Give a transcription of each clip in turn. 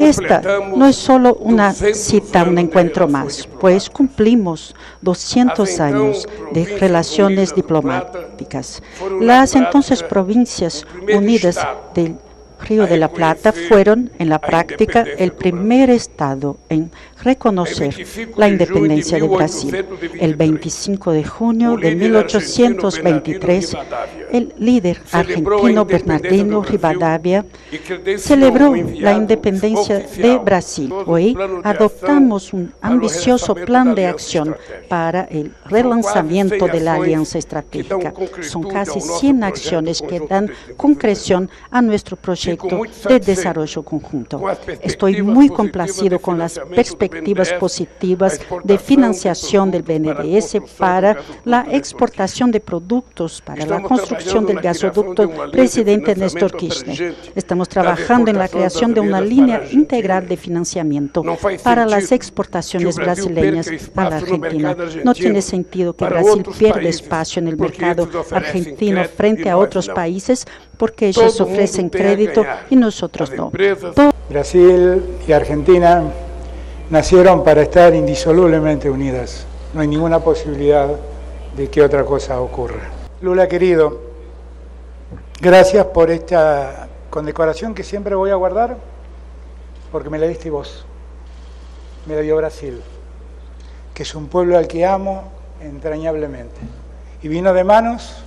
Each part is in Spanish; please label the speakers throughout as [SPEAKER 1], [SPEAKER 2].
[SPEAKER 1] Esta no es solo una cita, un encuentro más, pues cumplimos 200 años de relaciones diplomáticas. Las entonces Provincias Unidas del Río de la Plata fueron, en la práctica, el primer Estado en reconocer la independencia de Brasil. El 25 de junio de 1823, el líder argentino Bernardino Rivadavia celebró la independencia de Brasil. Hoy adoptamos un ambicioso plan de acción para el relanzamiento de la alianza estratégica. Son casi 100 acciones que dan concreción a nuestro proyecto de desarrollo conjunto. Estoy muy complacido con las perspectivas positivas de financiación del BNDES para la exportación de productos para la construcción del gasoducto presidente Néstor Kirchner. Estamos trabajando en la creación de una línea integral de financiamiento para las exportaciones brasileñas a la Argentina. No tiene sentido que Brasil pierda espacio en el mercado argentino frente a otros países porque ellos ofrecen crédito y nosotros no.
[SPEAKER 2] Brasil y Argentina nacieron para estar indisolublemente unidas. No hay ninguna posibilidad de que otra cosa ocurra. Lula querido, gracias por esta condecoración que siempre voy a guardar, porque me la diste vos. Me la dio Brasil, que es un pueblo al que amo entrañablemente. Y vino de manos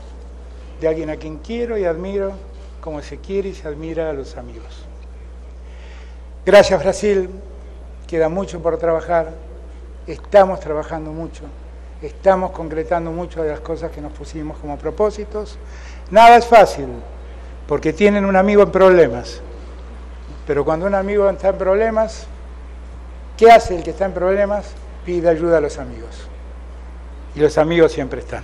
[SPEAKER 2] de alguien a quien quiero y admiro, como se quiere y se admira a los amigos. Gracias Brasil, queda mucho por trabajar, estamos trabajando mucho, estamos concretando muchas de las cosas que nos pusimos como propósitos. Nada es fácil, porque tienen un amigo en problemas, pero cuando un amigo está en problemas, ¿qué hace el que está en problemas? Pide ayuda a los amigos. Y los amigos siempre están.